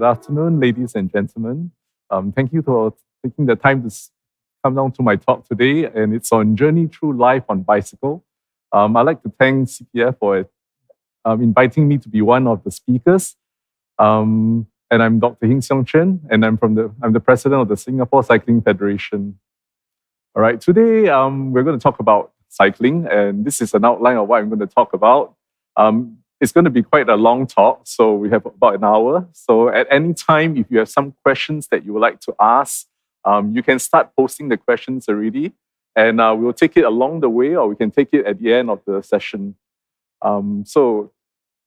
Good afternoon, ladies and gentlemen. Um, thank you for taking the time to come down to my talk today, and it's on Journey Through Life on Bicycle. Um, I'd like to thank CPF for um, inviting me to be one of the speakers. Um, and I'm Dr. Hing Siong Chen, and I'm from the I'm the president of the Singapore Cycling Federation. All right, today um, we're going to talk about cycling, and this is an outline of what I'm going to talk about. Um, it's going to be quite a long talk, so we have about an hour. So at any time, if you have some questions that you would like to ask, um, you can start posting the questions already, and uh, we'll take it along the way, or we can take it at the end of the session. Um, so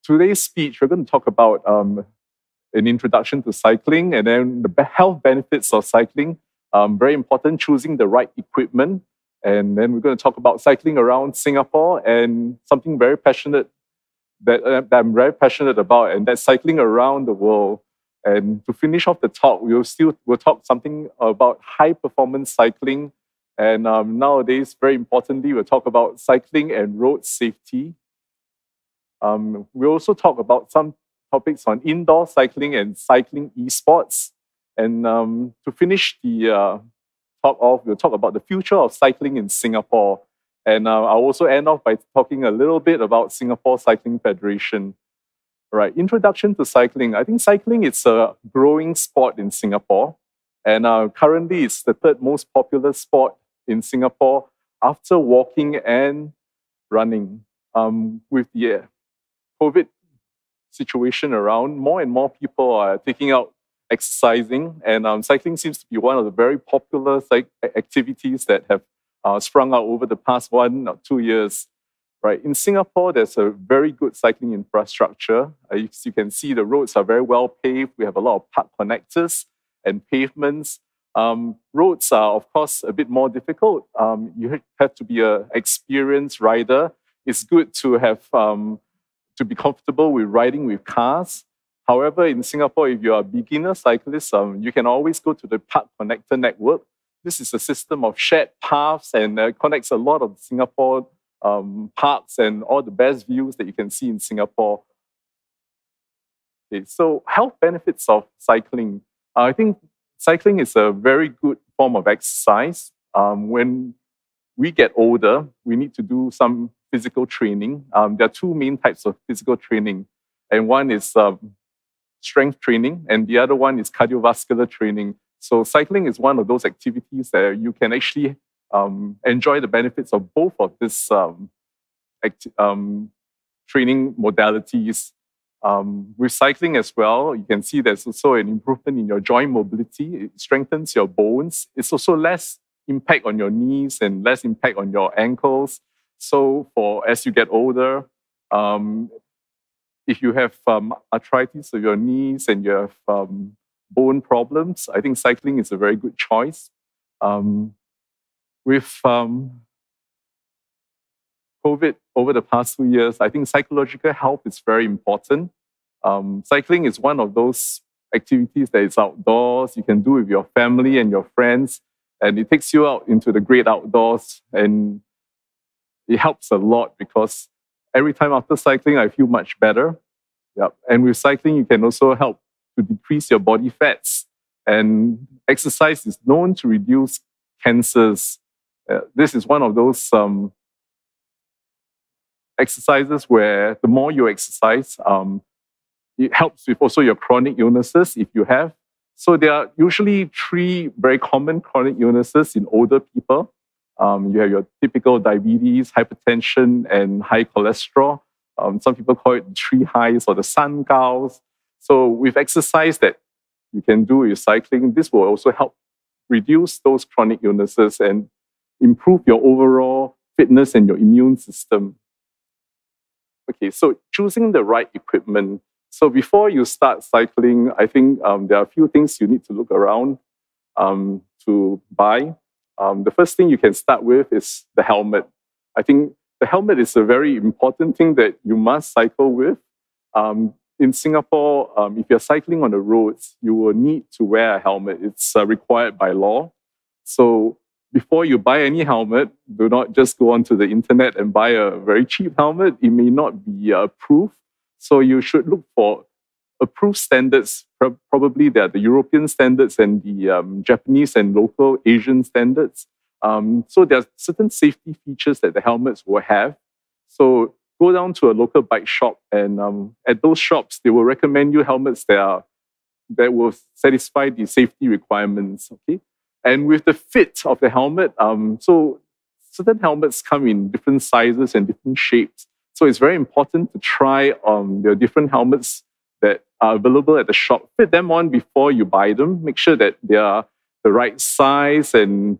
today's speech, we're going to talk about um, an introduction to cycling, and then the health benefits of cycling. Um, very important, choosing the right equipment. And then we're going to talk about cycling around Singapore and something very passionate that, uh, that I'm very passionate about, and that's cycling around the world. And to finish off the talk, we'll still we'll talk something about high performance cycling. And um, nowadays, very importantly, we'll talk about cycling and road safety. Um, we'll also talk about some topics on indoor cycling and cycling esports. And um, to finish the uh, talk off, we'll talk about the future of cycling in Singapore. And uh, I'll also end off by talking a little bit about Singapore Cycling Federation. All right, introduction to cycling. I think cycling is a growing sport in Singapore. And uh, currently, it's the third most popular sport in Singapore after walking and running. Um, with the uh, COVID situation around, more and more people are taking out exercising, and um, cycling seems to be one of the very popular like, activities that have uh, sprung out over the past one or two years. Right in Singapore, there's a very good cycling infrastructure. Uh, as you can see, the roads are very well paved. We have a lot of park connectors and pavements. Um, roads are, of course, a bit more difficult. Um, you have to be an experienced rider. It's good to have um, to be comfortable with riding with cars. However, in Singapore, if you are a beginner cyclist, um, you can always go to the Park Connector Network, this is a system of shared paths and uh, connects a lot of Singapore um, parks and all the best views that you can see in Singapore. Okay, so health benefits of cycling. Uh, I think cycling is a very good form of exercise. Um, when we get older, we need to do some physical training. Um, there are two main types of physical training, and one is um, strength training, and the other one is cardiovascular training. So cycling is one of those activities that you can actually um, enjoy the benefits of both of these um, um, training modalities. Um, with cycling as well, you can see there's also an improvement in your joint mobility. It strengthens your bones. It's also less impact on your knees and less impact on your ankles. So for as you get older, um, if you have um, arthritis of your knees and you have bone problems, I think cycling is a very good choice. Um, with um, COVID over the past two years, I think psychological health is very important. Um, cycling is one of those activities that is outdoors, you can do with your family and your friends, and it takes you out into the great outdoors. And it helps a lot because every time after cycling, I feel much better. Yep. And with cycling, you can also help to decrease your body fats. And exercise is known to reduce cancers. Uh, this is one of those um, exercises where the more you exercise, um, it helps with also your chronic illnesses if you have. So there are usually three very common chronic illnesses in older people. Um, you have your typical diabetes, hypertension, and high cholesterol. Um, some people call it three highs or the san gao. So with exercise that you can do with cycling, this will also help reduce those chronic illnesses and improve your overall fitness and your immune system. Okay, so choosing the right equipment. So before you start cycling, I think um, there are a few things you need to look around um, to buy. Um, the first thing you can start with is the helmet. I think the helmet is a very important thing that you must cycle with. Um, in Singapore, um, if you're cycling on the roads, you will need to wear a helmet. It's uh, required by law. So before you buy any helmet, do not just go onto the internet and buy a very cheap helmet. It may not be approved. So you should look for approved standards. Probably they are the European standards and the um, Japanese and local Asian standards. Um, so there are certain safety features that the helmets will have. So go down to a local bike shop, and um, at those shops, they will recommend you helmets that are that will satisfy the safety requirements. Okay, and with the fit of the helmet, um, so certain helmets come in different sizes and different shapes. So it's very important to try um, the different helmets that are available at the shop. Fit them on before you buy them. Make sure that they are the right size and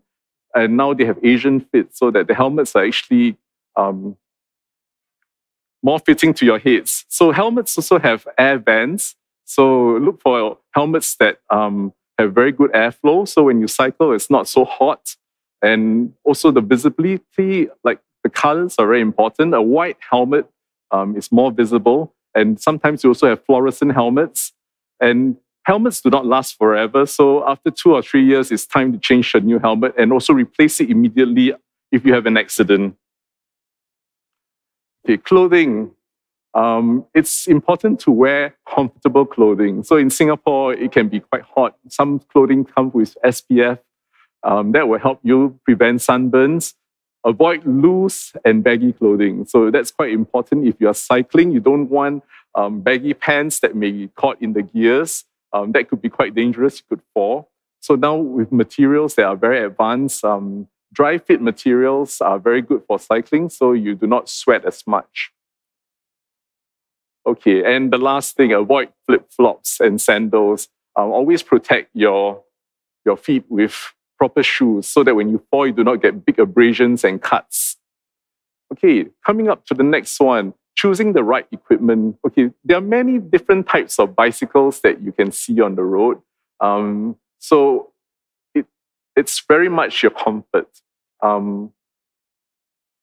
and now they have Asian fit so that the helmets are actually um, more fitting to your heads. So helmets also have air vents. So look for helmets that um, have very good airflow. So when you cycle, it's not so hot. And also the visibility, like the colors are very important. A white helmet um, is more visible. And sometimes you also have fluorescent helmets. And helmets do not last forever. So after two or three years, it's time to change a new helmet and also replace it immediately if you have an accident. Okay, clothing. Um, it's important to wear comfortable clothing. So in Singapore, it can be quite hot. Some clothing comes with SPF. Um, that will help you prevent sunburns. Avoid loose and baggy clothing. So that's quite important. If you are cycling, you don't want um, baggy pants that may be caught in the gears. Um, that could be quite dangerous. You could fall. So now with materials that are very advanced, um, Dry fit materials are very good for cycling, so you do not sweat as much. Okay, and the last thing, avoid flip flops and sandals. Um, always protect your, your feet with proper shoes so that when you fall, you do not get big abrasions and cuts. Okay, coming up to the next one, choosing the right equipment. Okay, there are many different types of bicycles that you can see on the road. Um, so it, it's very much your comfort. Um,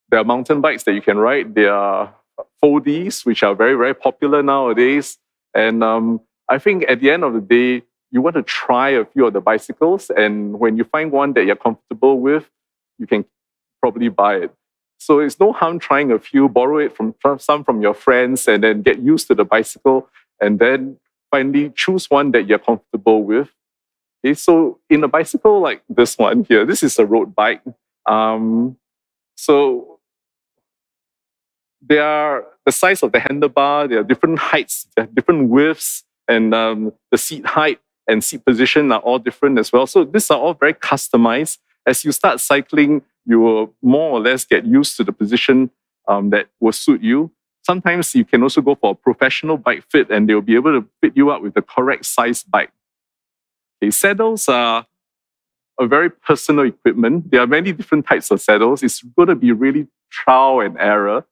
there are mountain bikes that you can ride. There are foldies, which are very, very popular nowadays. And um, I think at the end of the day, you want to try a few of the bicycles. And when you find one that you're comfortable with, you can probably buy it. So it's no harm trying a few, borrow it from some from your friends, and then get used to the bicycle. And then finally choose one that you're comfortable with. Okay, so in a bicycle like this one here, this is a road bike. Um, so they are the size of the handlebar, there are different heights, there are different widths, and um, the seat height and seat position are all different as well. So these are all very customized. As you start cycling, you will more or less get used to the position um, that will suit you. Sometimes you can also go for a professional bike fit and they'll be able to fit you up with the correct size bike. Okay, saddles are a very personal equipment. There are many different types of saddles. It's going to be really trial and error.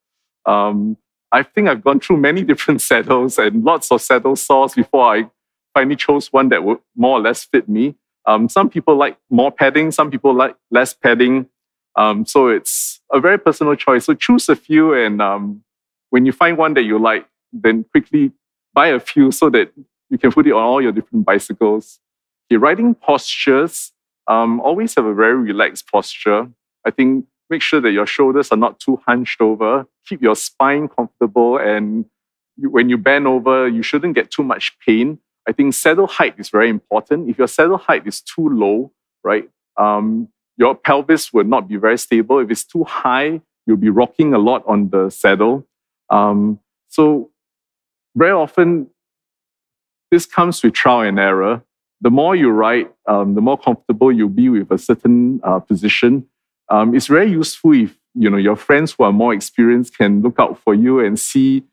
Um, I think I've gone through many different saddles and lots of saddle saws before I finally chose one that would more or less fit me. Um, some people like more padding, some people like less padding. Um, so it's a very personal choice. So choose a few, and um, when you find one that you like, then quickly buy a few so that you can put it on all your different bicycles. Okay, riding postures. Um, always have a very relaxed posture. I think make sure that your shoulders are not too hunched over. Keep your spine comfortable. And you, when you bend over, you shouldn't get too much pain. I think saddle height is very important. If your saddle height is too low, right, um, your pelvis will not be very stable. If it's too high, you'll be rocking a lot on the saddle. Um, so very often, this comes with trial and error the more you write, um, the more comfortable you'll be with a certain uh, position. Um, it's very useful if you know your friends who are more experienced can look out for you and see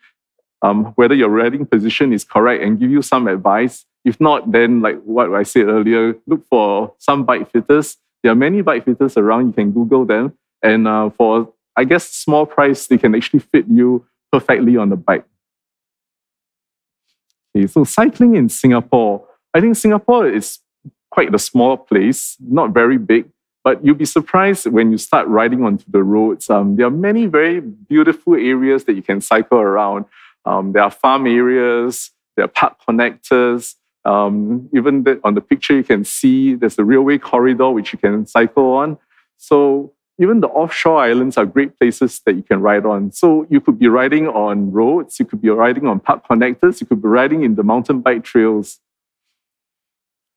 um, whether your riding position is correct and give you some advice. If not, then like what I said earlier, look for some bike fitters. There are many bike fitters around. You can Google them, and uh, for I guess small price, they can actually fit you perfectly on the bike. Okay, so cycling in Singapore I think Singapore is quite a small place, not very big, but you'll be surprised when you start riding onto the roads. Um, there are many very beautiful areas that you can cycle around. Um, there are farm areas, there are park connectors. Um, even the, on the picture, you can see there's a railway corridor which you can cycle on. So even the offshore islands are great places that you can ride on. So you could be riding on roads, you could be riding on park connectors, you could be riding in the mountain bike trails.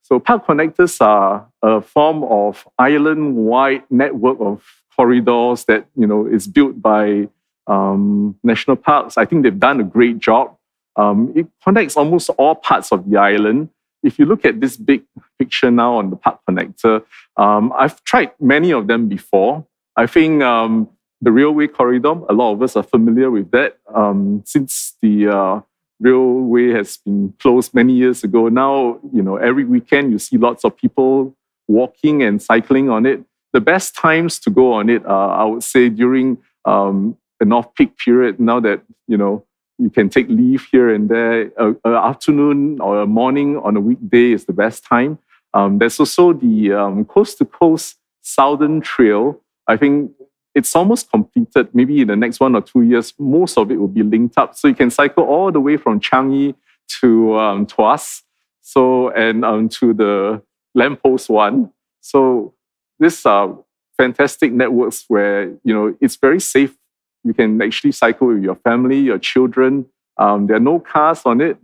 So park connectors are a form of island-wide network of corridors that you know is built by um, national parks. I think they've done a great job. Um, it connects almost all parts of the island. If you look at this big picture now on the park connector, um, I've tried many of them before. I think um, the railway corridor, a lot of us are familiar with that. Um, since the uh, railway has been closed many years ago, now you know every weekend you see lots of people walking and cycling on it. The best times to go on it, uh, I would say, during um, an off-peak period. Now that you know you can take leave here and there, an afternoon or a morning on a weekday is the best time. Um, there's also the um, coast to coast Southern Trail, I think it's almost completed. Maybe in the next one or two years, most of it will be linked up. So you can cycle all the way from Changi to um, Tuas, so and um, to the lamppost one. So this are fantastic networks where you know it's very safe. You can actually cycle with your family, your children. Um, there are no cars on it,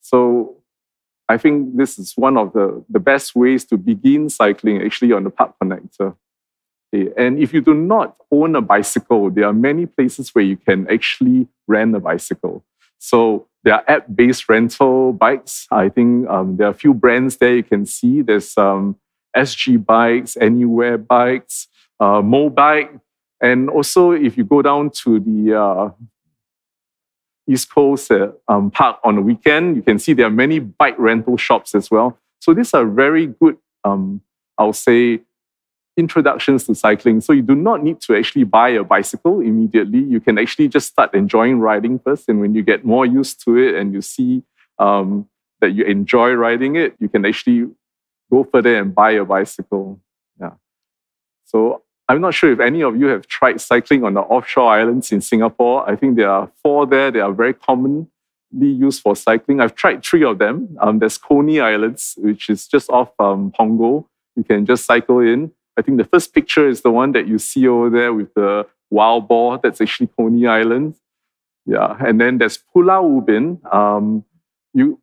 so I think this is one of the, the best ways to begin cycling actually on the park connector. And if you do not own a bicycle, there are many places where you can actually rent a bicycle. So there are app-based rental bikes. I think um, there are a few brands there you can see. There's um, SG Bikes, Anywhere Bikes, uh, Mobike, and also if you go down to the uh, East Coast uh, um, Park on the weekend, you can see there are many bike rental shops as well. So these are very good, um, I'll say, introductions to cycling. So you do not need to actually buy a bicycle immediately. You can actually just start enjoying riding first. And when you get more used to it and you see um, that you enjoy riding it, you can actually go further and buy a bicycle. Yeah. So I'm not sure if any of you have tried cycling on the offshore islands in Singapore. I think there are four there. They are very commonly used for cycling. I've tried three of them. Um, there's Coney Islands, which is just off um, Punggol. You can just cycle in. I think the first picture is the one that you see over there with the wild boar. That's actually Coney Island. Yeah, and then there's Pulau Ubin. Um, you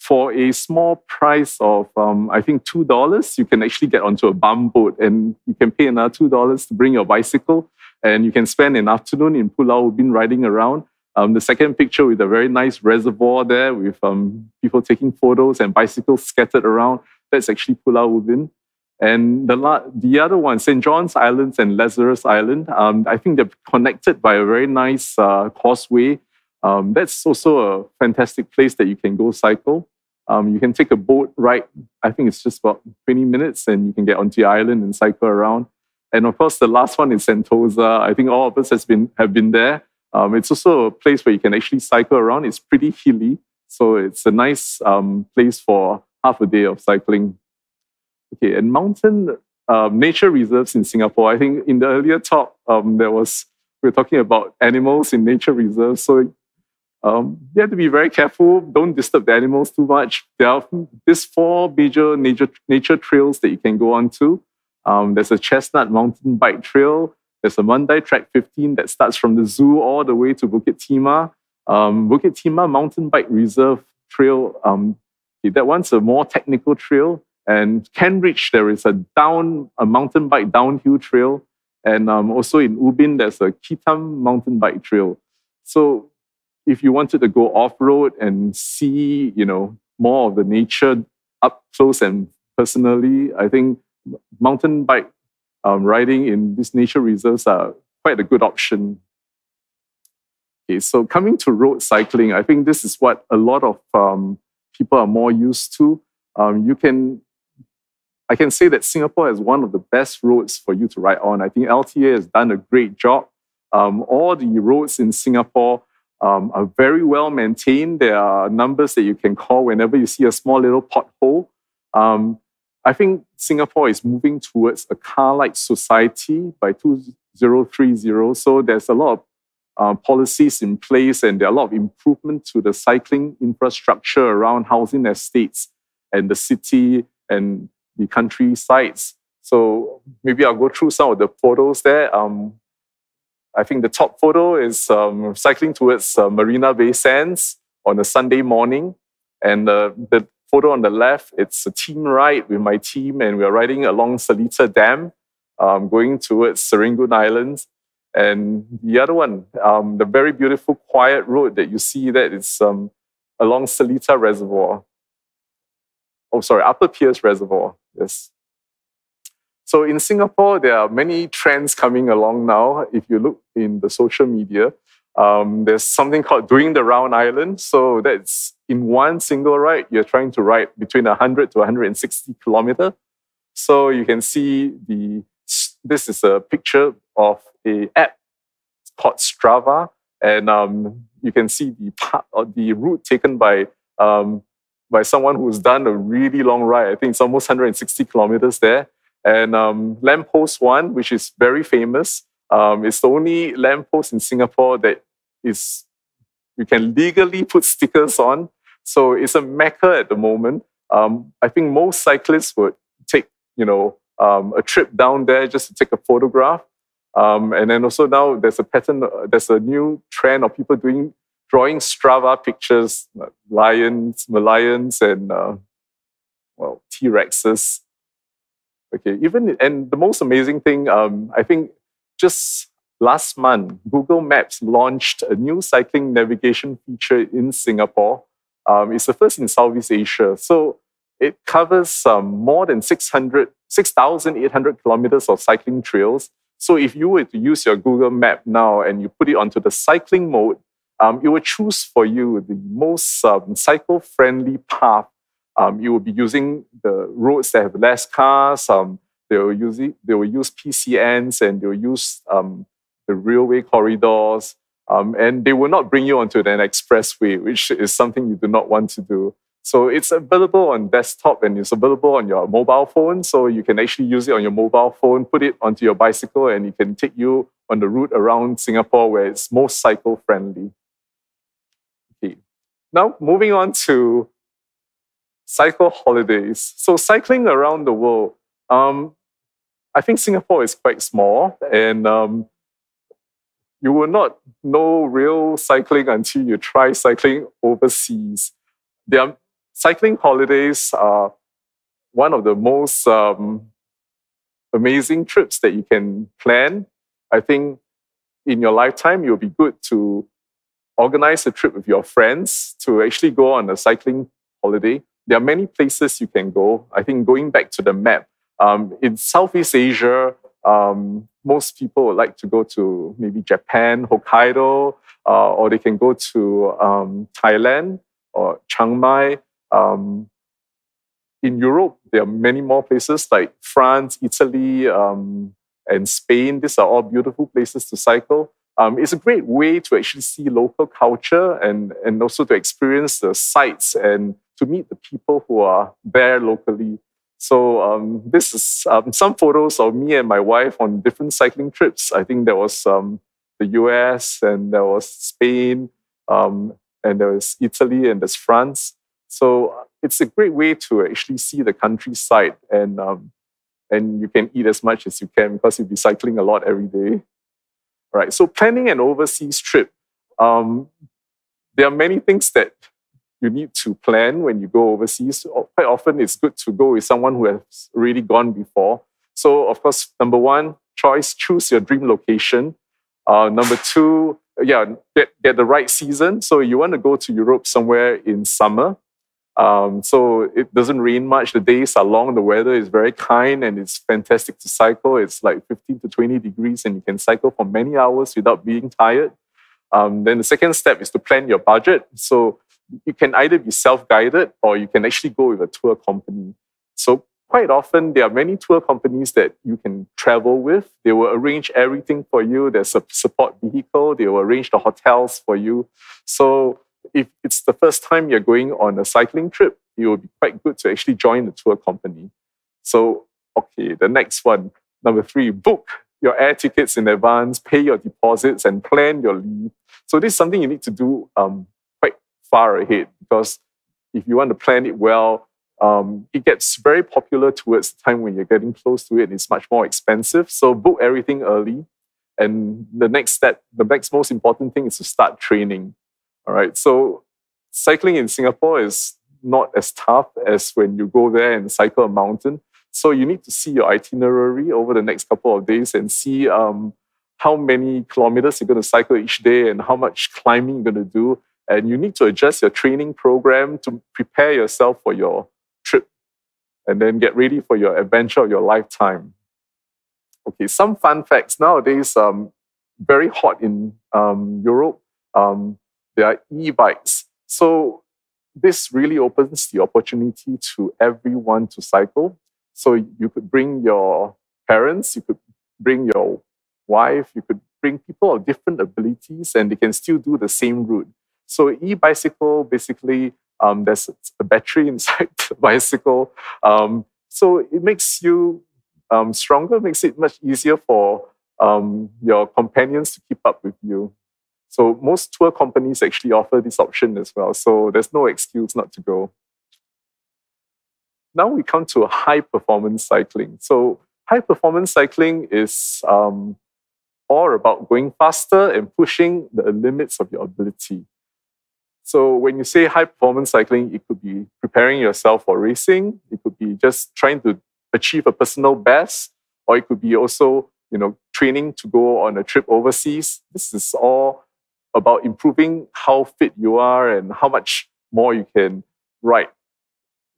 for a small price of um, I think two dollars, you can actually get onto a bum boat, and you can pay another two dollars to bring your bicycle, and you can spend an afternoon in Pulau Ubin riding around. Um, the second picture with a very nice reservoir there with um, people taking photos and bicycles scattered around. That's actually Pulau Ubin. And the, the other one, St. John's Islands and Lazarus Island, um, I think they're connected by a very nice uh, causeway. Um, that's also a fantastic place that you can go cycle. Um, you can take a boat ride. I think it's just about 20 minutes and you can get onto the island and cycle around. And of course, the last one is Sentosa. I think all of us has been, have been there. Um, it's also a place where you can actually cycle around. It's pretty hilly. So it's a nice um, place for half a day of cycling. Okay, and mountain um, nature reserves in Singapore. I think in the earlier talk, um, there was we are talking about animals in nature reserves. So um, you have to be very careful. Don't disturb the animals too much. There are these four major nature, nature trails that you can go on to. Um, there's a Chestnut Mountain Bike Trail. There's a Mandai Track 15 that starts from the zoo all the way to Bukit Timah. Um, Bukit Timah Mountain Bike Reserve Trail. Um, that one's a more technical trail. And Kent Ridge, there is a down, a mountain bike downhill trail. And um, also in Ubin, there's a Ketam mountain bike trail. So if you wanted to go off-road and see, you know, more of the nature up close and personally, I think mountain bike um, riding in these nature reserves are quite a good option. Okay, so coming to road cycling, I think this is what a lot of um, people are more used to. Um, you can I can say that Singapore is one of the best roads for you to ride on. I think LTA has done a great job. Um, all the roads in Singapore um, are very well maintained. There are numbers that you can call whenever you see a small little pothole. Um, I think Singapore is moving towards a car-lite society by 2030. So there's a lot of uh, policies in place and there are a lot of improvement to the cycling infrastructure around housing estates and the city and the country sites. So maybe I'll go through some of the photos there. Um, I think the top photo is um, cycling towards uh, Marina Bay Sands on a Sunday morning. And uh, the photo on the left, it's a team ride with my team, and we're riding along Seletar Dam, um, going towards Serangoon Islands. And the other one, um, the very beautiful quiet road that you see that is um, along Seletar Reservoir. Oh, sorry, Upper Peirce Reservoir. Yes. So in Singapore, there are many trends coming along now. If you look in the social media, um, there's something called doing the round island. So that's in one single ride, you're trying to ride between 100 to 160 kilometer. So you can see the this is a picture of a app called Strava, and um, you can see the part the route taken by um, by someone who's done a really long ride. I think it's almost 160 kilometers there. And um, Lamppost One, which is very famous, um, it's the only lamppost in Singapore that is you can legally put stickers on. So it's a mecca at the moment. Um, I think most cyclists would take, you know, um, a trip down there just to take a photograph. Um, and then also now there's a pattern, uh, there's a new trend of people doing drawing Strava pictures, lions, Merlions, and uh, well, T Rexes. Okay, even and the most amazing thing, um, I think, just last month, Google Maps launched a new cycling navigation feature in Singapore. Um, it's the first in Southeast Asia. So it covers um, more than 600, 6,800 kilometers of cycling trails. So if you were to use your Google Map now and you put it onto the cycling mode, um, it will choose for you the most um, cycle-friendly path. Um, you will be using the roads that have less cars. Um, they will use it, they will use PCNs and they will use um, the railway corridors. Um, and they will not bring you onto an expressway, which is something you do not want to do. So it's available on desktop and it's available on your mobile phone. So you can actually use it on your mobile phone, put it onto your bicycle, and it can take you on the route around Singapore where it's most cycle friendly. Now, moving on to cycle holidays. So, cycling around the world. Um, I think Singapore is quite small, and um, you will not know real cycling until you try cycling overseas. There are cycling holidays are one of the most um, amazing trips that you can plan. I think in your lifetime, you'll be good to organize a trip with your friends to actually go on a cycling holiday. There are many places you can go. I think going back to the map, um, in Southeast Asia, um, most people would like to go to maybe Japan, Hokkaido, uh, or they can go to um, Thailand or Chiang Mai. Um, in Europe, there are many more places like France, Italy, um, and Spain. These are all beautiful places to cycle. Um, it's a great way to actually see local culture and, and also to experience the sights and to meet the people who are there locally. So um, this is um, some photos of me and my wife on different cycling trips. I think there was um, the US and there was Spain um, and there was Italy and there's France. So it's a great way to actually see the countryside and um, and you can eat as much as you can because you'll be cycling a lot every day. Right. So planning an overseas trip, um, there are many things that you need to plan when you go overseas. Quite often, it's good to go with someone who has already gone before. So, of course, number one, choice: choose your dream location. Uh, number two, yeah, get get the right season. So you want to go to Europe somewhere in summer. Um, so it doesn't rain much. The days are long. The weather is very kind and it's fantastic to cycle. It's like 15 to 20 degrees and you can cycle for many hours without being tired. Um, then the second step is to plan your budget. So you can either be self-guided or you can actually go with a tour company. So quite often there are many tour companies that you can travel with. They will arrange everything for you. There's a support vehicle. They will arrange the hotels for you. So if it's the first time you're going on a cycling trip, it will be quite good to actually join the tour company. So, okay, the next one, number three, book your air tickets in advance, pay your deposits, and plan your leave. So, this is something you need to do um, quite far ahead because if you want to plan it well, um, it gets very popular towards the time when you're getting close to it and it's much more expensive. So book everything early. And the next step, the next most important thing is to start training. All right. So cycling in Singapore is not as tough as when you go there and cycle a mountain. So you need to see your itinerary over the next couple of days and see um, how many kilometers you're going to cycle each day and how much climbing you're going to do. And you need to adjust your training program to prepare yourself for your trip and then get ready for your adventure of your lifetime. Okay, some fun facts. Nowadays, um, very hot in um, Europe, um, there are e-bikes. So this really opens the opportunity to everyone to cycle. So you could bring your parents, you could bring your wife, you could bring people of different abilities and they can still do the same route. So e-bicycle, basically, um, there's a battery inside the bicycle. Um, so it makes you um, stronger, makes it much easier for um, your companions to keep up with you. So most tour companies actually offer this option as well. So there's no excuse not to go. Now we come to high performance cycling. So high performance cycling is um, all about going faster and pushing the limits of your ability. So when you say high performance cycling, it could be preparing yourself for racing. It could be just trying to achieve a personal best, or it could be also, you know, training to go on a trip overseas. This is all about improving how fit you are and how much more you can ride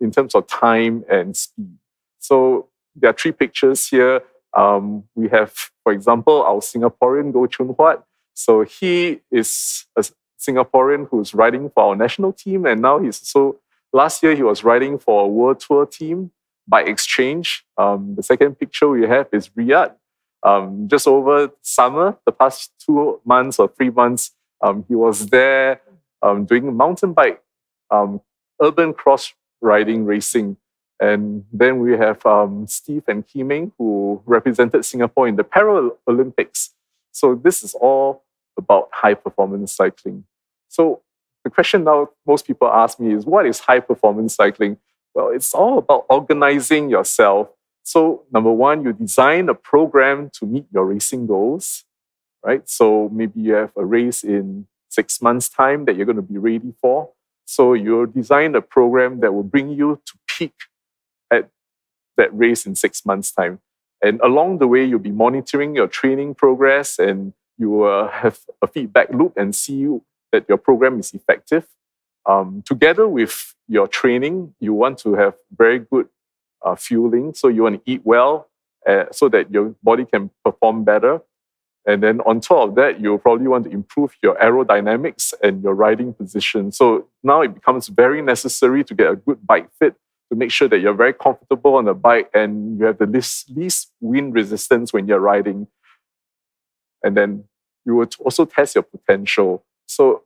in terms of time and speed. So there are three pictures here. Um, we have, for example, our Singaporean Goh Choon Huat. So he is a Singaporean who's riding for our national team, and now he's so. Last year he was riding for a world tour team by exchange. Um, the second picture we have is Riyadh. Um, just over summer, the past two months or three months, um, he was there um, doing mountain bike, um, urban cross riding racing. And then we have um, Steve and Kee Meng, who represented Singapore in the Paralympics. So this is all about high performance cycling. So the question now most people ask me is what is high performance cycling? Well, it's all about organizing yourself. So, number one, you design a program to meet your racing goals, right? So, maybe you have a race in six months' time that you're going to be ready for. So, you design a program that will bring you to peak at that race in six months' time. And along the way, you'll be monitoring your training progress and you will have a feedback loop and see that your program is effective. Um, together with your training, you want to have very good uh, fueling. So you want to eat well uh, so that your body can perform better. And then on top of that, you probably want to improve your aerodynamics and your riding position. So now it becomes very necessary to get a good bike fit to make sure that you're very comfortable on the bike and you have the least, least wind resistance when you're riding. And then you would also test your potential. So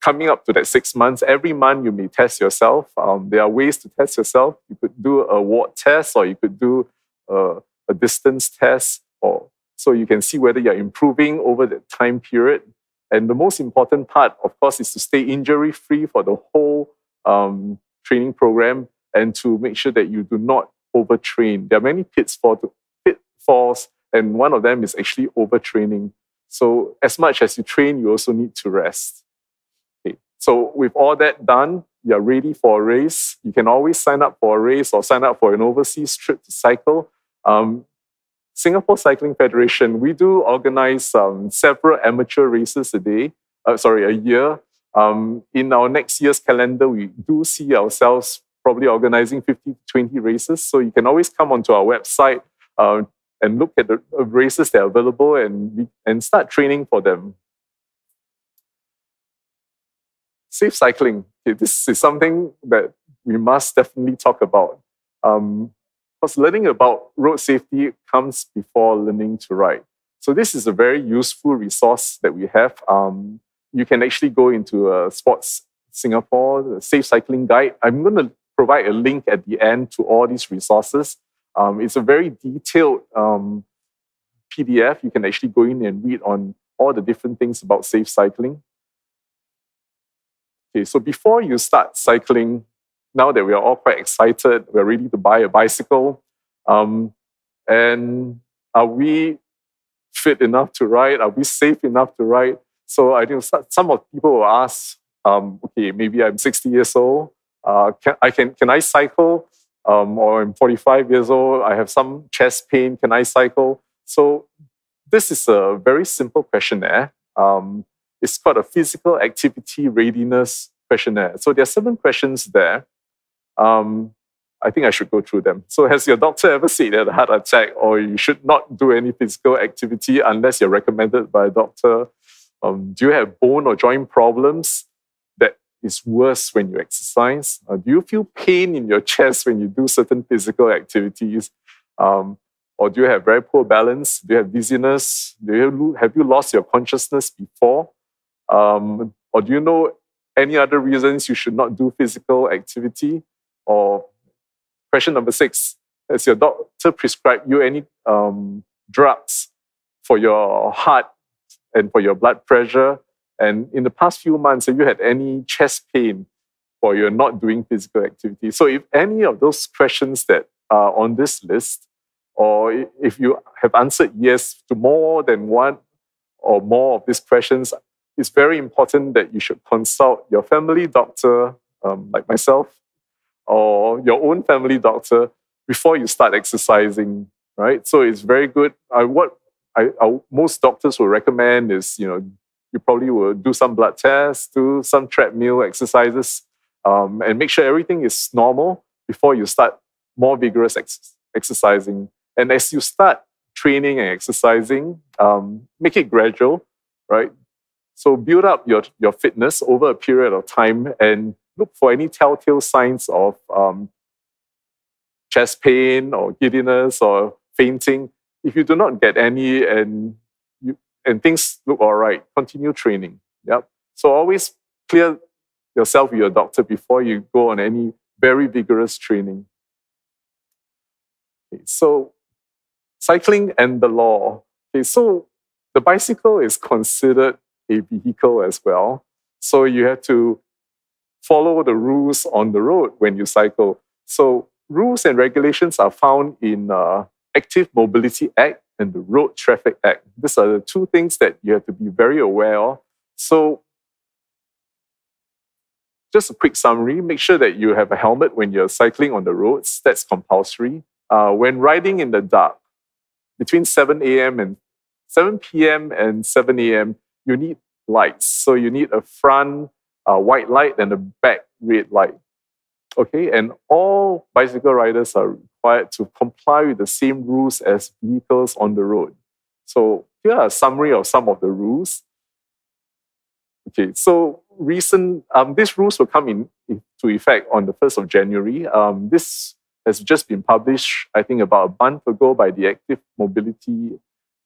coming up to that six months, every month you may test yourself. Um, there are ways to test yourself. You could do a watt test, or you could do a, a distance test, or so you can see whether you're improving over the time period. And the most important part, of course, is to stay injury free for the whole um, training program and to make sure that you do not overtrain. There are many pitfalls, pitfalls and one of them is actually overtraining. So, as much as you train, you also need to rest. Okay. So, with all that done, you're ready for a race. You can always sign up for a race or sign up for an overseas trip to cycle. Um, Singapore Cycling Federation, we do organize um, several amateur races a day, uh, sorry, a year. Um, in our next year's calendar, we do see ourselves probably organizing 50 to 20 races. So you can always come onto our website, uh, and look at the races that are available and, and start training for them. Safe cycling. Okay, this is something that we must definitely talk about. Um, because learning about road safety comes before learning to ride. So this is a very useful resource that we have. Um, you can actually go into a Sports Singapore, Safe Cycling Guide. I'm going to provide a link at the end to all these resources. Um, it's a very detailed um, PDF. You can actually go in and read on all the different things about safe cycling. Okay, so before you start cycling, now that we are all quite excited, we're ready to buy a bicycle. Um, and are we fit enough to ride? Are we safe enough to ride? So I think some of people will ask, um, okay, maybe I'm 60 years old. Uh, can I can can I cycle? Um, or I'm 45 years old. I have some chest pain. Can I cycle? So this is a very simple questionnaire. Um, it's called a physical activity readiness questionnaire. So there are seven questions there. Um, I think I should go through them. So, has your doctor ever said that a heart attack or you should not do any physical activity unless you're recommended by a doctor? Um, do you have bone or joint problems that is worse when you exercise? Uh, do you feel pain in your chest when you do certain physical activities? Um, or do you have very poor balance? Do you have dizziness? Do you have you lost your consciousness before? Um, or do you know any other reasons you should not do physical activity? Or question number six, has your doctor prescribed you any um, drugs for your heart and for your blood pressure? And in the past few months, have you had any chest pain or you're not doing physical activity? So if any of those questions that are on this list, or if you have answered yes to more than one or more of these questions, it's very important that you should consult your family doctor, um, like myself, or your own family doctor before you start exercising, right? So it's very good. I, what I, I, most doctors will recommend is, you know, you probably will do some blood tests, do some treadmill exercises, um, and make sure everything is normal before you start more vigorous ex- exercising. And as you start training and exercising, um, make it gradual, right? So build up your, your fitness over a period of time and look for any telltale signs of um, chest pain or giddiness or fainting. If you do not get any and you, and things look all right, continue training. Yep. So always clear yourself with your doctor before you go on any very vigorous training. Okay, so cycling and the law. Okay, so the bicycle is considered a vehicle as well. So you have to follow the rules on the road when you cycle. So rules and regulations are found in uh, Active Mobility Act and the Road Traffic Act. These are the two things that you have to be very aware of. So just a quick summary, make sure that you have a helmet when you're cycling on the roads. That's compulsory. Uh, when riding in the dark, between 7 a.m. and 7 p.m. and 7 a.m., you need lights. So you need a front uh, white light and a back red light. Okay, and all bicycle riders are required to comply with the same rules as vehicles on the road. So here are a summary of some of the rules. Okay, so recent um, these rules will come in to effect on the 1st of January. Um, this has just been published, I think, about a month ago by the Active Mobility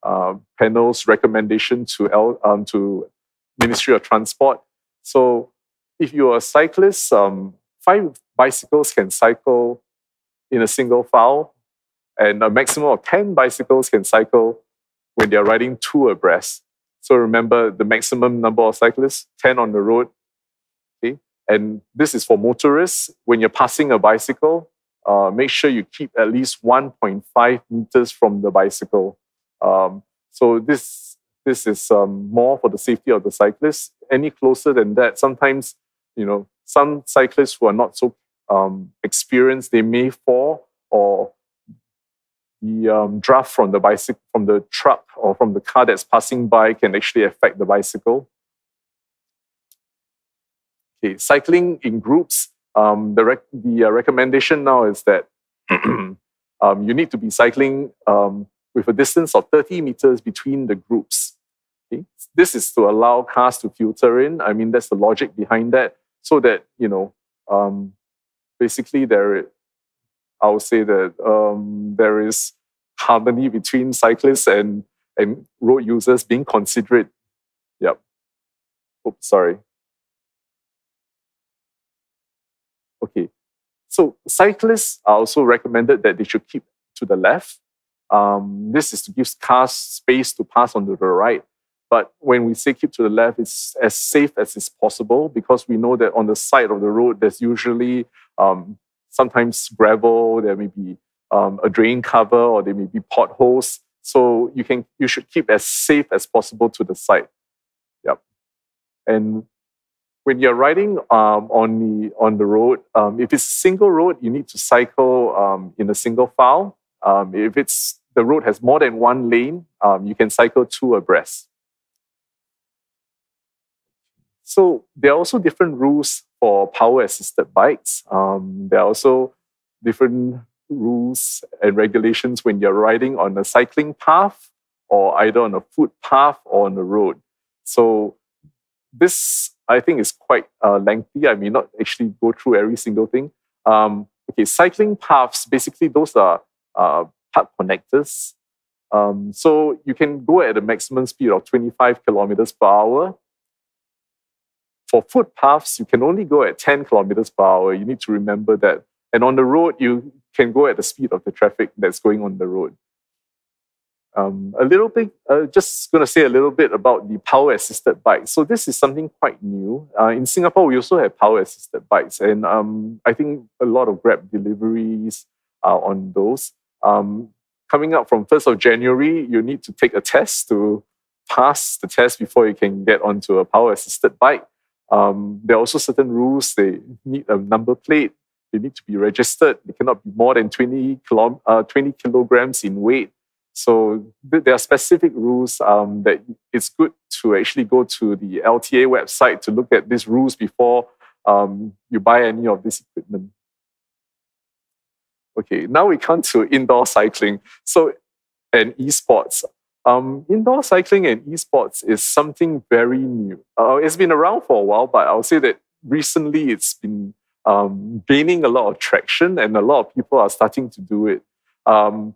uh, panel's recommendation to L, um, to Ministry of Transport. So if you're a cyclist, um, five bicycles can cycle in a single file, and a maximum of 10 bicycles can cycle when they're riding two abreast. So remember the maximum number of cyclists, 10 on the road. Okay? And this is for motorists. When you're passing a bicycle, uh, make sure you keep at least 1.5 meters from the bicycle. Um, so this this is um, more for the safety of the cyclists. Any closer than that, sometimes you know some cyclists who are not so um, experienced, they may fall or the um, draft from the bicycle, from the truck or from the car that's passing by can actually affect the bicycle. Okay, cycling in groups. Um, the rec- the uh, recommendation now is that um, you need to be cycling um, with a distance of 30 meters between the groups. This is to allow cars to filter in. I mean, that's the logic behind that, so that, you know, um, basically there, I would say that um, there is harmony between cyclists and, and road users being considerate. Yep. Oops, sorry. Okay. So cyclists are also recommended that they should keep to the left um, this is to give cars space to pass on to the right. But when we say keep to the left, it's as safe as is possible because we know that on the side of the road, there's usually um, sometimes gravel, there may be um, a drain cover, or there may be potholes. So you can you should keep as safe as possible to the side. Yep. And when you're riding um, on the on the road, um, if it's a single road, you need to cycle um, in a single file. Um, if it's the road has more than one lane, um, you can cycle two abreast. So there are also different rules for power assisted bikes. Um, there are also different rules and regulations when you're riding on a cycling path or either on a footpath or on the road. So this, I think, is quite uh, lengthy. I may not actually go through every single thing. Um, okay, cycling paths, basically those are uh, park connectors. Um, so you can go at a maximum speed of 25 kilometers per hour. For footpaths, you can only go at 10 kilometers per hour. You need to remember that. And on the road, you can go at the speed of the traffic that's going on the road. Um, a little bit, uh, just going to say a little bit about the power assisted bike. So, this is something quite new. Uh, in Singapore, we also have power assisted bikes, and um, I think a lot of Grab deliveries are on those. Um, coming up from 1st of January, you need to take a test to pass the test before you can get onto a power assisted bike. Um, there are also certain rules. They need a number plate. They need to be registered. They cannot be more than 20, kilo, uh, 20 kilograms in weight. So th- there are specific rules um, that it's good to actually go to the LTA website to look at these rules before um, you buy any of this equipment. Okay, now we come to indoor cycling. So, and esports. Um, indoor cycling and esports is something very new. Uh, it's been around for a while, but I'll say that recently it's been um, gaining a lot of traction and a lot of people are starting to do it. Um,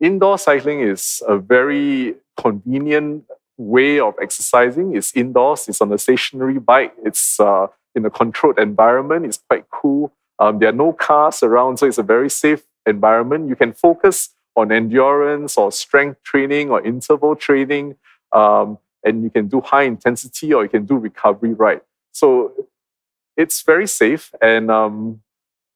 indoor cycling is a very convenient way of exercising. It's indoors, it's on a stationary bike, it's uh, in a controlled environment, it's quite cool. Um, there are no cars around, so it's a very safe environment. You can focus on endurance or strength training or interval training, um, and you can do high intensity or you can do recovery right. So it's very safe, and um,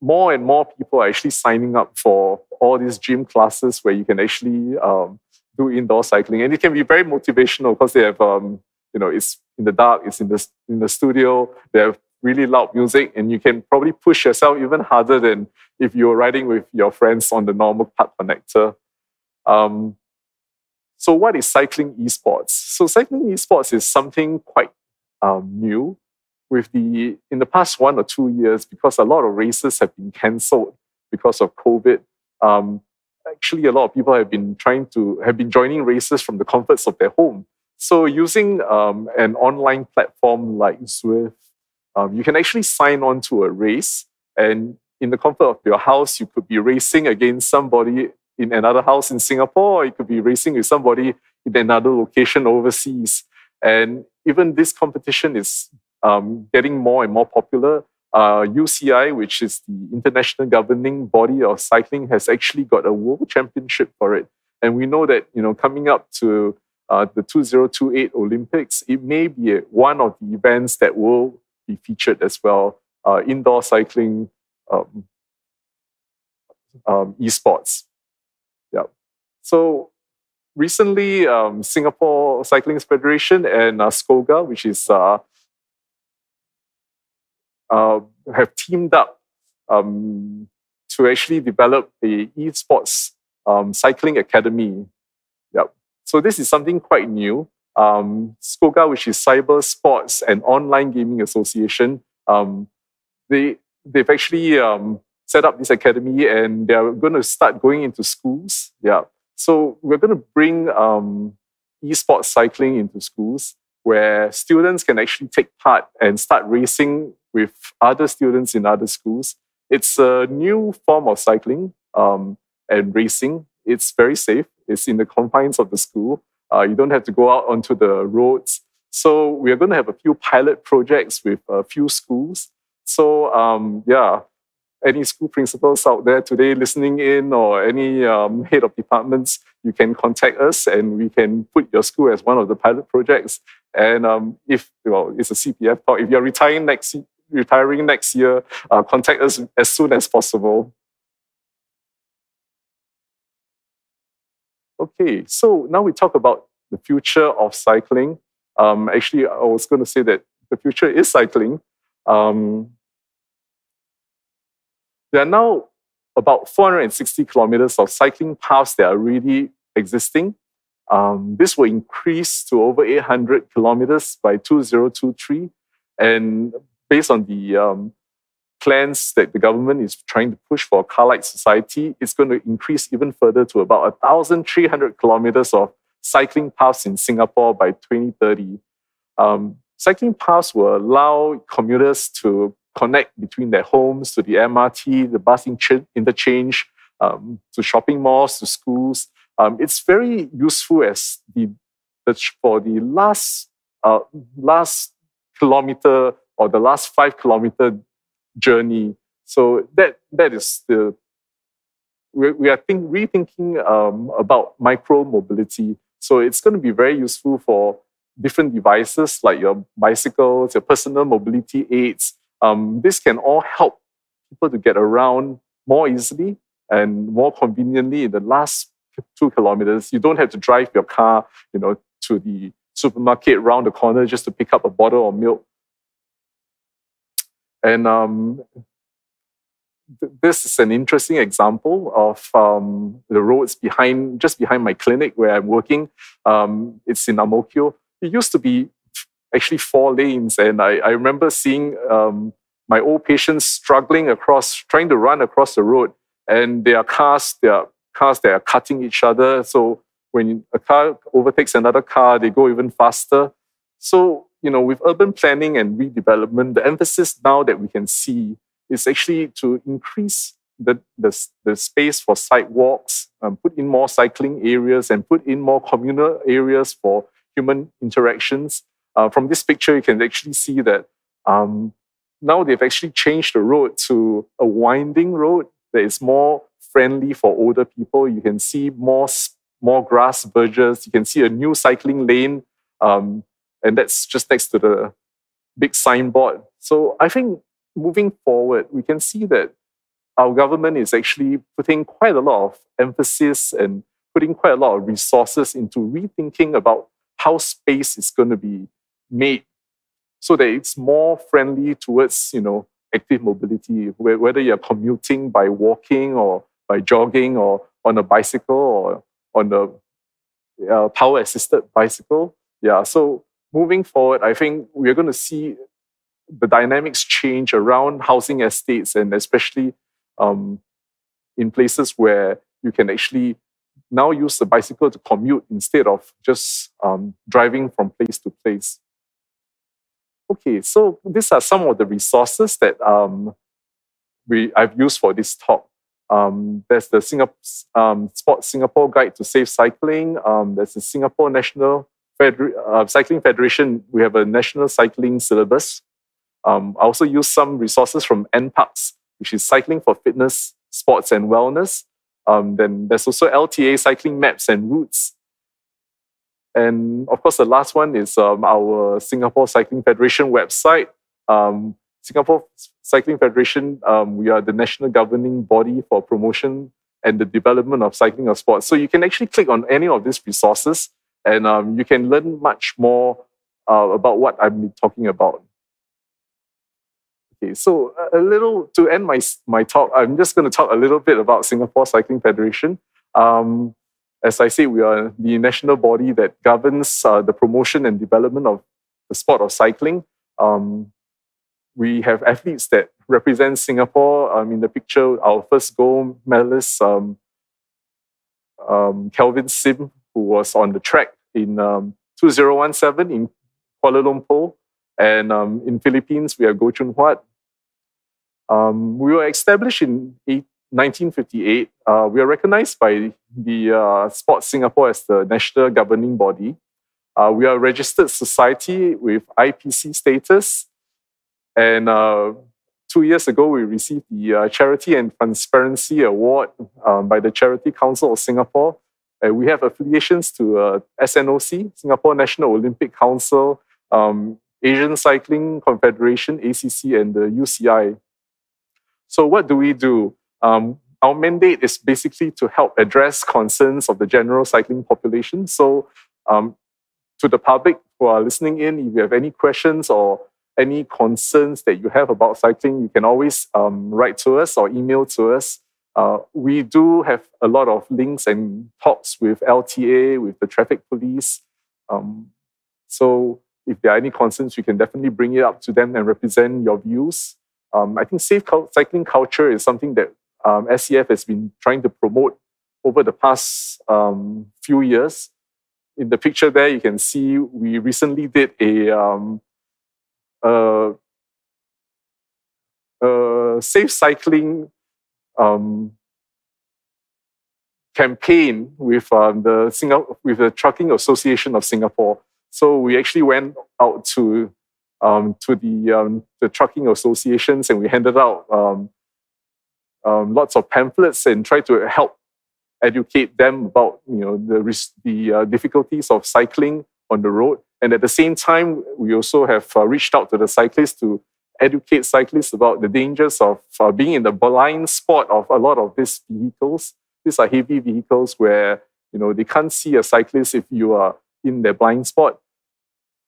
more and more people are actually signing up for all these gym classes where you can actually um, do indoor cycling, and it can be very motivational because they have, um, you know, it's in the dark, it's in the in the studio. They have really loud music, and you can probably push yourself even harder than if you're riding with your friends on the normal park connector. Um, so, what is cycling esports? So, cycling esports is something quite um, new. With the in the past one or two years, because a lot of races have been cancelled because of COVID. Um, actually, a lot of people have been trying to have been joining races from the comforts of their home. So, using um, an online platform like Zwift um, you can actually sign on to a race, and in the comfort of your house, you could be racing against somebody in another house in Singapore, or you could be racing with somebody in another location overseas. And even this competition is um, getting more and more popular. Uh, UCI, which is the international governing body of cycling, has actually got a world championship for it. And we know that you know coming up to uh, the 2028 Olympics, it may be one of the events that will be featured as well. Uh, indoor cycling, um, um, esports. Yeah. So recently, um, Singapore Cycling Federation and uh, SCOGA, which is uh, uh, have teamed up um, to actually develop the esports um, cycling academy. Yep. So this is something quite new um, SCOGA, which is Cyber Sports and Online Gaming Association, um, they they've actually um, set up this academy and they're going to start going into schools. Yeah, so we're going to bring um, esports cycling into schools where students can actually take part and start racing with other students in other schools. It's a new form of cycling um, and racing. It's very safe. It's in the confines of the school. Uh, you don't have to go out onto the roads. So we are going to have a few pilot projects with a few schools. So um, yeah, any school principals out there today listening in or any um, head of departments, you can contact us and we can put your school as one of the pilot projects. And um, if, well, it's a CPF talk, if you're retiring next, retiring next year, uh, contact us as soon as possible. Okay, so now we talk about the future of cycling. Um, actually, I was going to say that the future is cycling. Um, there are now about 460 kilometers of cycling paths that are already existing. Um, this will increase to over 800 kilometers by 2023. And based on the um, plans that the government is trying to push for a car-lite society, is going to increase even further to about 1,300 kilometers of cycling paths in Singapore by 2030. Um, cycling paths will allow commuters to connect between their homes to the MRT, the bus interchange, um, to shopping malls, to schools. Um, it's very useful as the, the for the last uh, last kilometer or the last five kilometer journey. So that that is the we, are think, rethinking um, about micro mobility. So it's going to be very useful for different devices like your bicycles, your personal mobility aids. Um, this can all help people to get around more easily and more conveniently in the last two kilometers. You don't have to drive your car, you know, to the supermarket around the corner just to pick up a bottle of milk. And um, th- this is an interesting example of um, the roads behind, just behind my clinic where I'm working. Um, it's in Ang Mo Kio. It used to be actually four lanes, and I, I remember seeing um, my old patients struggling across, trying to run across the road, and there are cars, there are cars that are cutting each other. So when a car overtakes another car, they go even faster. So, you know, with urban planning and redevelopment, the emphasis now that we can see is actually to increase the, the, the space for sidewalks, um, put in more cycling areas, and put in more communal areas for human interactions. Uh, from this picture, you can actually see that um, now they've actually changed the road to a winding road that is more friendly for older people. You can see more, more grass verges. You can see a new cycling lane, um, and that's just next to the big signboard. So I think moving forward, we can see that our government is actually putting quite a lot of emphasis and putting quite a lot of resources into rethinking about how space is going to be made so that it's more friendly towards, you know, active mobility, whether you're commuting by walking or by jogging or on a bicycle or on a uh, power assisted bicycle. Yeah, so moving forward, I think we're going to see the dynamics change around housing estates and especially um, in places where you can actually now use the bicycle to commute instead of just um, driving from place to place. Okay, so these are some of the resources that um, we I've used for this talk. Um, there's the Singapore um, Sport Singapore Guide to Safe Cycling. Um, there's the Singapore National Uh, Cycling Federation. We have a national cycling syllabus. Um, I also use some resources from NParks, which is Cycling for Fitness, Sports and Wellness. Um, then there's also LTA cycling maps and routes. And of course, the last one is um, our Singapore Cycling Federation website. Um, Singapore Cycling Federation, um, we are the national governing body for promotion and the development of cycling of sports. So you can actually click on any of these resources and um, you can learn much more uh, about what I'm talking about. Okay, so a little to end my, my talk, I'm just going to talk a little bit about Singapore Cycling Federation. Um, as I say, we are the national body that governs uh, the promotion and development of the sport of cycling. Um, we have athletes that represent Singapore. Um, in the picture, our first gold medalist, um, um, Kelvin Sim, who was on the track in um, 2017 in Kuala Lumpur. And um, in Philippines, we have Goh Choon Huat. Um, we were established in 1958. Uh, we are recognized by the uh, Sports Singapore as the national governing body. Uh, we are a registered society with IPC status and uh, two years ago, we received the uh, Charity and Transparency Award um, by the Charity Council of Singapore. We have affiliations to uh, SNOC, Singapore National Olympic Council, um, Asian Cycling Confederation, ACC, and the UCI. So, what do we do? Um, our mandate is basically to help address concerns of the general cycling population. So, um, to the public who are listening in, if you have any questions or any concerns that you have about cycling, you can always um, write to us or email to us. Uh, we do have a lot of links and talks with LTA, with the traffic police. Um, so if there are any concerns, you can definitely bring it up to them and represent your views. Um, I think safe cycling culture is something that um, SCF has been trying to promote over the past um, few years. In the picture there, you can see we recently did a, um, a, a safe cycling um, campaign with um, the Singapore, with the Trucking Association of Singapore. So we actually went out to um, to the um, the trucking associations and we handed out um, um, lots of pamphlets and tried to help educate them about you know the the uh, difficulties of cycling on the road. And at the same time, we also have uh, reached out to the cyclists to educate cyclists about the dangers of uh, being in the blind spot of a lot of these vehicles. These are heavy vehicles where you know they can't see a cyclist if you are in their blind spot.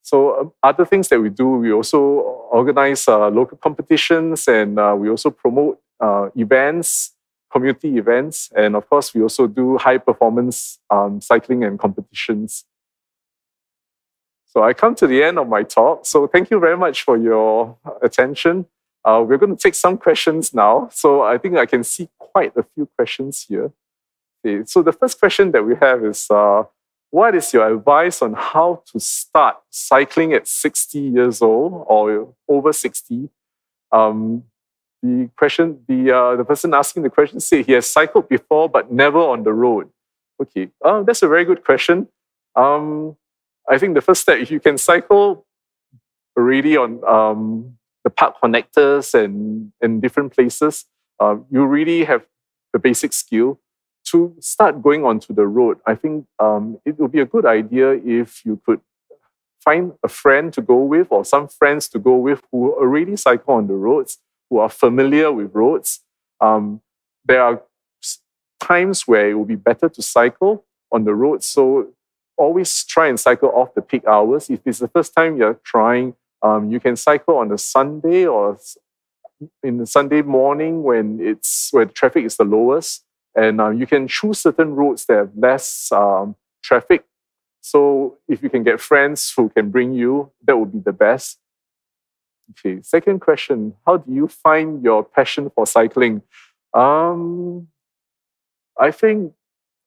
So um, other things that we do, we also organize uh, local competitions and uh, we also promote uh, events, community events, and of course we also do high performance um, cycling and competitions. So I come to the end of my talk. So thank you very much for your attention. Uh, we're going to take some questions now. So I think I can see quite a few questions here. Okay, so the first question that we have is, uh, what is your advice on how to start cycling at 60 years old or over 60? Um, the question, the, uh, the person asking the question said he has cycled before but never on the road. Okay, uh, that's a very good question. Um, I think the first step, if you can cycle already on um, the park connectors and in different places, uh, you really have the basic skill to start going onto the road. I think um, it would be a good idea if you could find a friend to go with or some friends to go with who already cycle on the roads, who are familiar with roads. Um, there are times where it will be better to cycle on the road. So always try and cycle off the peak hours. If it's the first time you're trying, um, you can cycle on a Sunday or in the Sunday morning when it's where the traffic is the lowest, and uh, you can choose certain roads that have less um, traffic. So if you can get friends who can bring you, that would be the best. Okay, second question: How do you find your passion for cycling? Um, I think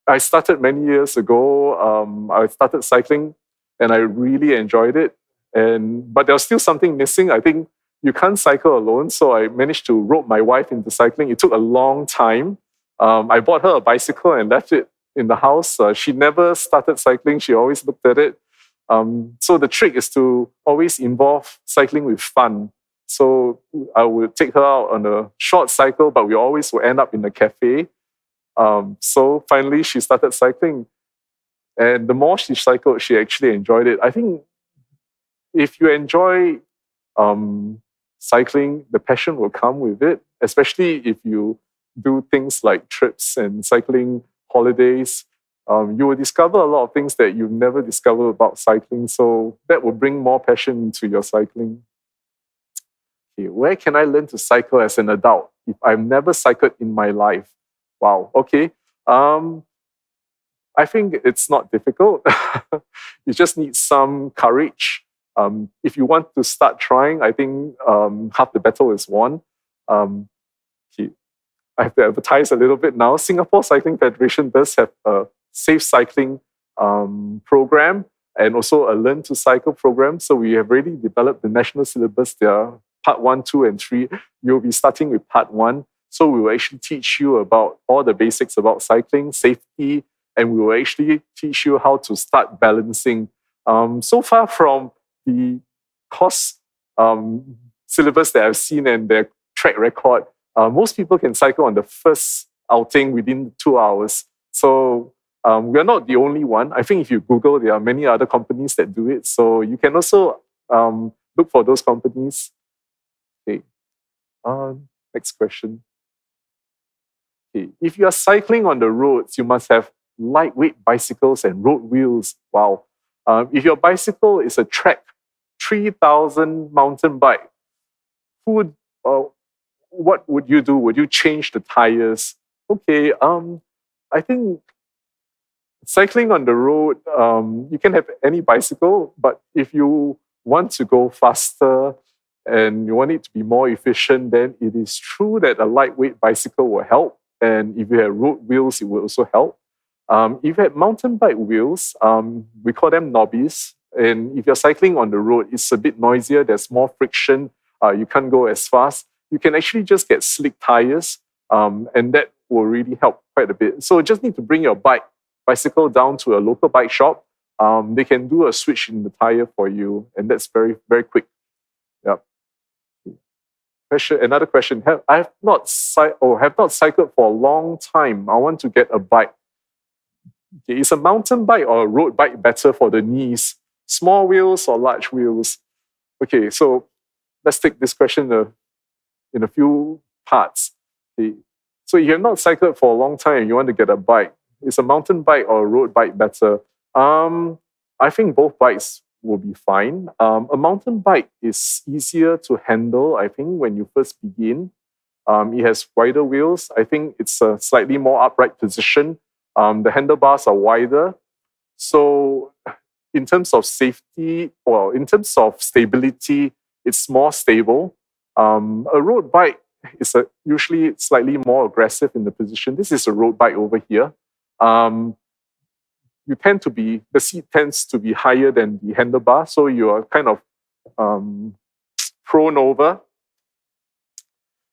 I started many years ago. Um, I started cycling and I really enjoyed it. And but there was still something missing. I think you can't cycle alone. So I managed to rope my wife into cycling. It took a long time. Um, I bought her a bicycle and left it in the house. Uh, she never started cycling. She always looked at it. Um, so the trick is to always involve cycling with fun. So I would take her out on a short cycle, but we always will end up in a cafe um, so finally, she started cycling. And the more she cycled, she actually enjoyed it. I think if you enjoy um, cycling, the passion will come with it, especially if you do things like trips and cycling holidays. Um, you will discover a lot of things that you never discovered about cycling. So that will bring more passion into your cycling. Okay, where can I learn to cycle as an adult if I've never cycled in my life? Wow, okay. Um, I think it's not difficult. you just need some courage. Um, if you want to start trying, I think um, half the battle is won. Um, I have to advertise a little bit now. Singapore Cycling Federation does have a safe cycling um, program and also a learn to cycle program. So we have already developed the national syllabus. There are part one, two, and three. You'll be starting with part one. So we will actually teach you about all the basics about cycling, safety, and we will actually teach you how to start balancing. Um, so far from the course um, syllabus that I've seen and their track record, uh, most people can cycle on the first outing within two hours. So um, we're not the only one. I think if you Google, there are many other companies that do it. So you can also um, look for those companies. Okay. Uh, next question. If you are cycling on the roads, you must have lightweight bicycles and road wheels. Wow. Um, if your bicycle is a Trek 3000 mountain bike, who would, uh, what would you do? Would you change the tires? Okay, um, I think cycling on the road, um, you can have any bicycle, but if you want to go faster and you want it to be more efficient, then it is true that a lightweight bicycle will help. And if you have road wheels, it will also help. Um, if you have mountain bike wheels, um, we call them knobbies. And if you're cycling on the road, it's a bit noisier, there's more friction, uh, you can't go as fast. You can actually just get slick tires, um, and that will really help quite a bit. So just need to bring your bike, bicycle down to a local bike shop. Um, they can do a switch in the tire for you, and that's very, very quick. Yep. Question, another question. Have, I have not or have not cycled for a long time. I want to get a bike. Okay, is a mountain bike or a road bike better for the knees? Small wheels or large wheels? Okay, so let's take this question in a, in a few parts. Okay. So you have not cycled for a long time you want to get a bike, is a mountain bike or a road bike better? Um, I think both bikes will be fine. Um, a mountain bike is easier to handle, I think, when you first begin. Um, it has wider wheels. I think it's a slightly more upright position. Um, the handlebars are wider. So, in terms of safety, well, in terms of stability, it's more stable. Um, a road bike is a, usually slightly more aggressive in the position. This is a road bike over here. Um, you tend to be, the seat tends to be higher than the handlebar, so you are kind of um, prone over.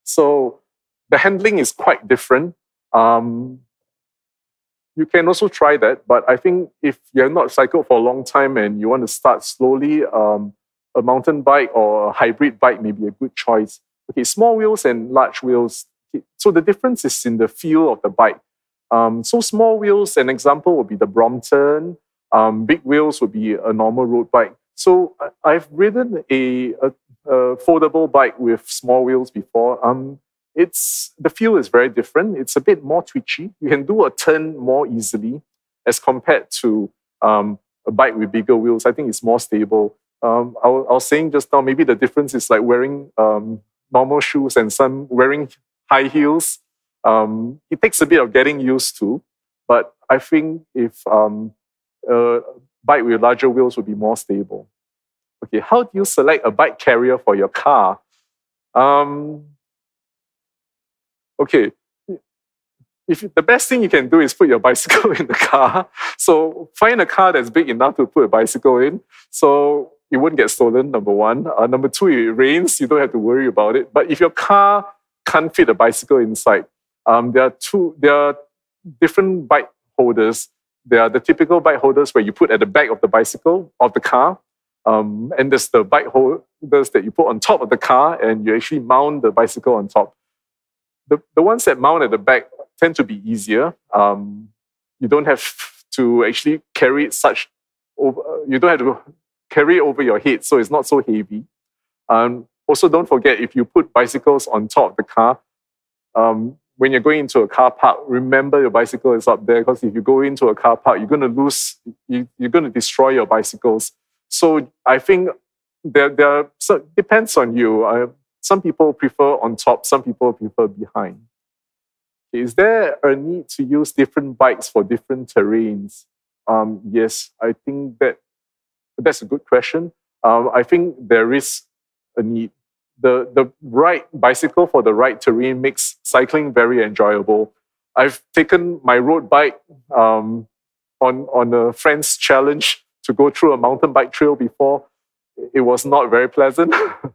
So the handling is quite different. Um, you can also try that, but I think if you have not cycled for a long time and you want to start slowly, um, a mountain bike or a hybrid bike may be a good choice. Okay, small wheels and large wheels. So the difference is in the feel of the bike. Um, so small wheels, an example would be the Brompton. Um, big wheels would be a normal road bike. So I've ridden a, a, a, foldable bike with small wheels before. Um, it's the feel is very different. It's a bit more twitchy. You can do a turn more easily as compared to um, a bike with bigger wheels. I think it's more stable. Um, I, was, I, was saying just now, maybe the difference is like wearing um, normal shoes and some wearing high heels. Um, it takes a bit of getting used to, but I think if um, a bike with larger wheels would be more stable. Okay, how do you select a bike carrier for your car? Um, okay, if the best thing you can do is put your bicycle in the car. So find a car that's big enough to put a bicycle in. So it won't get stolen, number one. Uh, number two, it rains, you don't have to worry about it. But if your car can't fit a bicycle inside, um, there are two, there are different bike holders. There are the typical bike holders where you put at the back of the bicycle of the car. Um, and there's the bike holders that you put on top of the car and you actually mount the bicycle on top. The, the ones that mount at the back tend to be easier. Um, you don't have to actually carry it such over, you don't have to carry it over your head, so it's not so heavy. Um, also, don't forget if you put bicycles on top of the car, um, when you're going into a car park, remember your bicycle is up there because if you go into a car park, you're going to lose, you, you're going to destroy your bicycles. So I think there, there so depends on you. Uh, some people prefer on top, some people prefer behind. Is there a need to use different bikes for different terrains? Um, yes, I think that that's a good question. Um, I think there is a need. The, the right bicycle for the right terrain makes cycling very enjoyable. I've taken my road bike um, on, on a friend's challenge to go through a mountain bike trail before. It was not very pleasant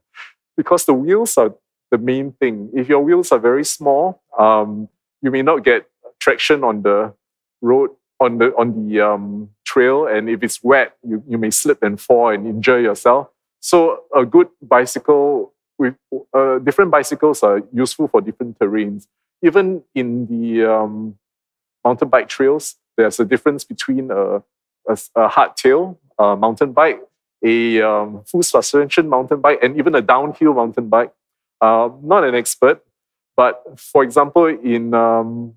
because the wheels are the main thing. If your wheels are very small, um, you may not get traction on the road on the on the um, trail, and if it's wet, you, you may slip and fall and injure yourself. So a good bicycle uh, different bicycles are useful for different terrains. Even in the um, mountain bike trails, there's a difference between a, a, a hardtail mountain bike a um, full suspension mountain bike and even a downhill mountain bike. Uh, not an expert, but for example, in um,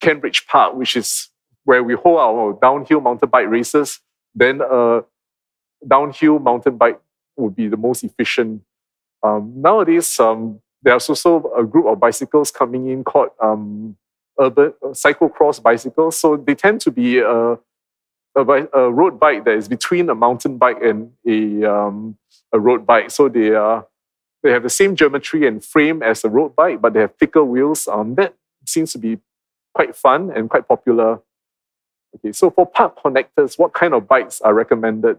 Kent Park, which is where we hold our downhill mountain bike races, then a downhill mountain bike would be the most efficient. Um, nowadays, um, there's also a group of bicycles coming in called um, urban uh, cyclocross bicycles. So they tend to be a, a, a, road bike that is between a mountain bike and a, um, a road bike. So they are they have the same geometry and frame as a road bike, but they have thicker wheels. Um, that seems to be quite fun and quite popular. Okay, so for park connectors, what kind of bikes are recommended?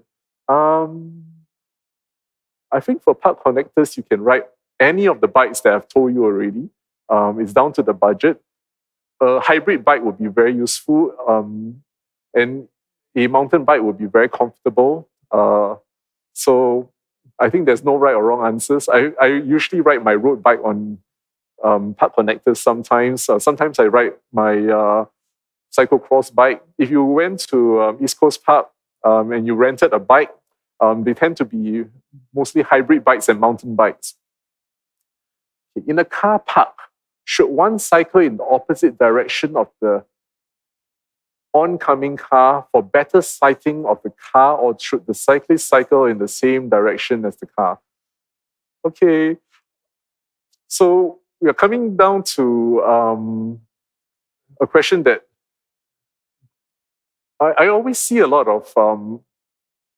Um, I think for park connectors, you can ride any of the bikes that I've told you already. Um, it's down to the budget. A hybrid bike would be very useful, um, and a mountain bike would be very comfortable. Uh, so I think there's no right or wrong answers. I, I usually ride my road bike on um, park connectors sometimes. Uh, sometimes I ride my uh, cyclocross bike. If you went to um, East Coast Park um, and you rented a bike, um, they tend to be mostly hybrid bikes and mountain bikes. In a car park, should one cycle in the opposite direction of the oncoming car for better sighting of the car, or should the cyclist cycle in the same direction as the car? Okay, so we are coming down to um, a question that I, I, always see a lot of um,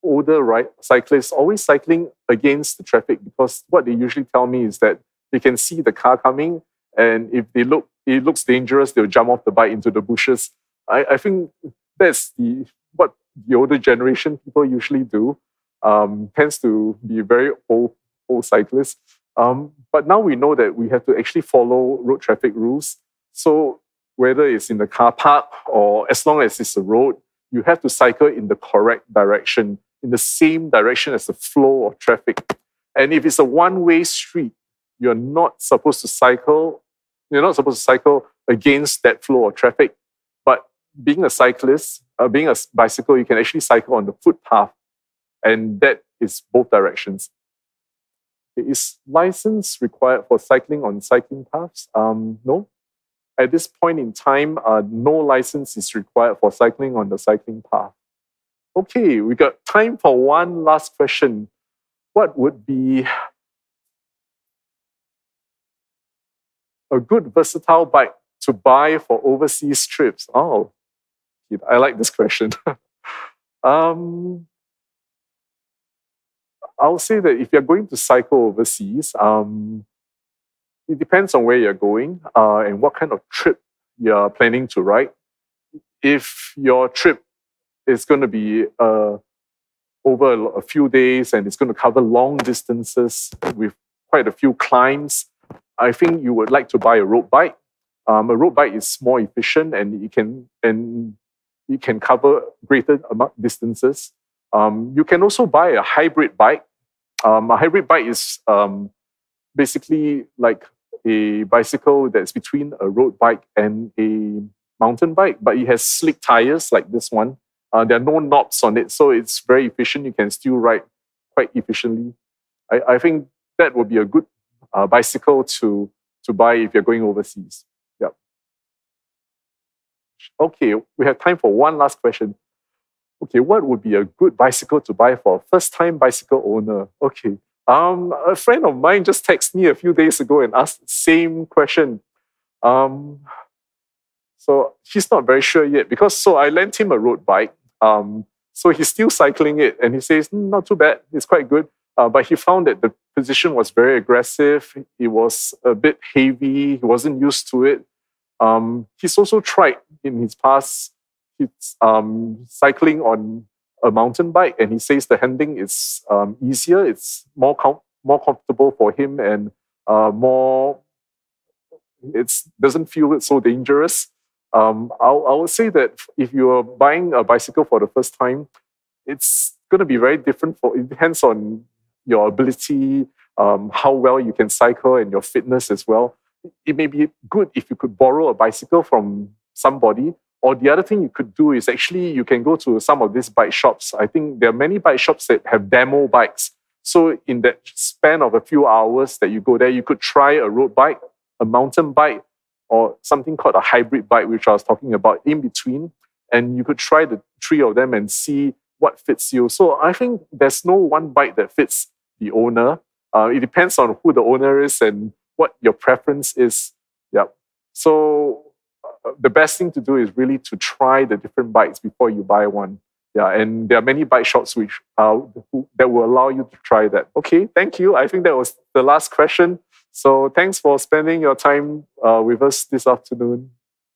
older right, cyclists always cycling against the traffic because what they usually tell me is that they can see the car coming and if they look it looks dangerous, they'll jump off the bike into the bushes. I, I think that's the what the older generation people usually do. Um, tends to be very old old cyclists. Um, but now we know that we have to actually follow road traffic rules. So whether it's in the car park or as long as it's a road, you have to cycle in the correct direction, in the same direction as the flow of traffic. And if it's a one-way street, you're not supposed to cycle you're not supposed to cycle against that flow of traffic. But being a cyclist, uh, being a bicycle, you can actually cycle on the footpath, and that is both directions. Is license required for cycling on cycling paths? Um, no. At this point in time, uh, no license is required for cycling on the cycling path. Okay, we got time for one last question. What would be a good versatile bike to buy for overseas trips? Oh, I like this question. um, I'll say that if you're going to cycle overseas, um, it depends on where you're going uh, and what kind of trip you're planning to ride. If your trip is going to be uh, over a few days and it's going to cover long distances with quite a few climbs, I think you would like to buy a road bike. Um, a road bike is more efficient and it can and it can cover greater distances. Um, you can also buy a hybrid bike. Um, a hybrid bike is um, basically like a bicycle that's between a road bike and a mountain bike, but it has slick tires like this one. Uh, there are no knobs on it, so it's very efficient. You can still ride quite efficiently. I, I think that would be a good uh, bicycle to, to buy if you're going overseas. Yep. Okay, we have time for one last question. Okay, what would be a good bicycle to buy for a first-time bicycle owner? Okay, um, a friend of mine just texted me a few days ago and asked the same question. Um, so he's not very sure yet because so I lent him a road bike. Um, so he's still cycling it and he says, mm, not too bad, it's quite good. Uh, but he found that the position was very aggressive. It was a bit heavy. He wasn't used to it. Um, he's also tried in his past he's, um, cycling on a mountain bike, and he says the handling is um, easier. It's more com- more comfortable for him and uh, more. It doesn't feel so dangerous. Um, I would say that if you are buying a bicycle for the first time, it's going to be very different. For it depends on your ability, um, how well you can cycle, and your fitness as well. It may be good if you could borrow a bicycle from somebody, Or the other thing you could do is actually you can go to some of these bike shops. I think there are many bike shops that have demo bikes. So in that span of a few hours that you go there, you could try a road bike, a mountain bike, or something called a hybrid bike, which I was talking about in between. And you could try the three of them and see what fits you. So I think there's no one bike that fits the owner. Uh, it depends on who the owner is and what your preference is. Yeah. So uh, the best thing to do is really to try the different bikes before you buy one. Yeah, and there are many bike shops which uh, that will allow you to try that. Okay, thank you. I think that was the last question. So thanks for spending your time uh, with us this afternoon.